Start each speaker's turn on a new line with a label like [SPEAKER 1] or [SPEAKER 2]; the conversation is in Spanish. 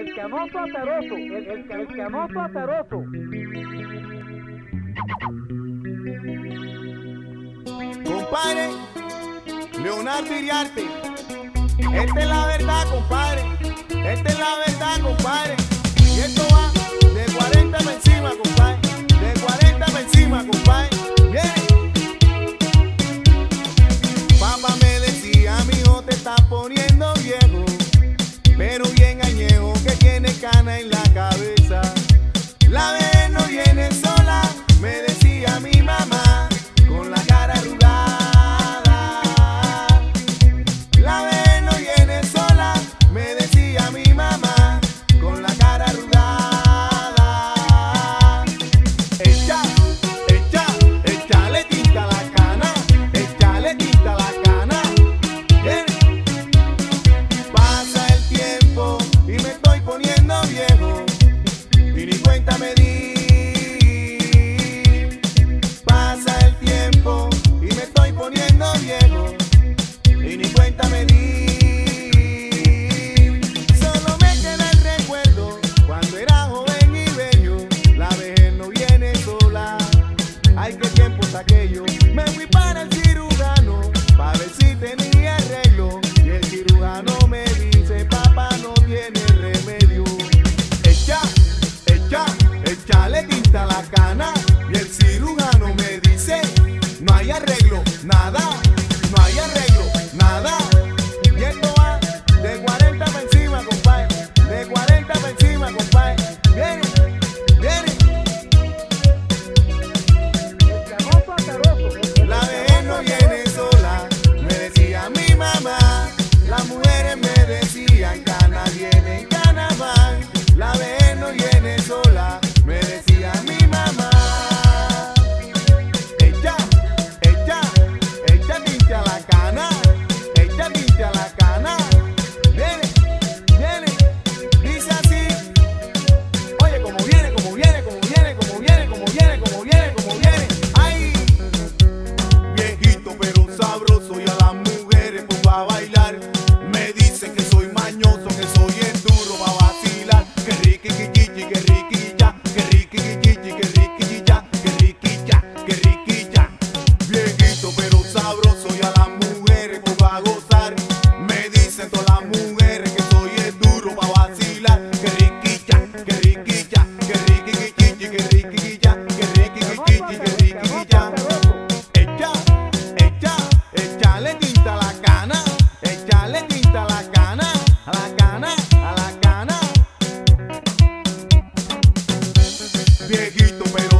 [SPEAKER 1] el camoso ataroso, el, el, el camoso ataroso.
[SPEAKER 2] Compadre, Leonardo Iriarte, esta es la verdad, compadre, esta es la verdad. tomato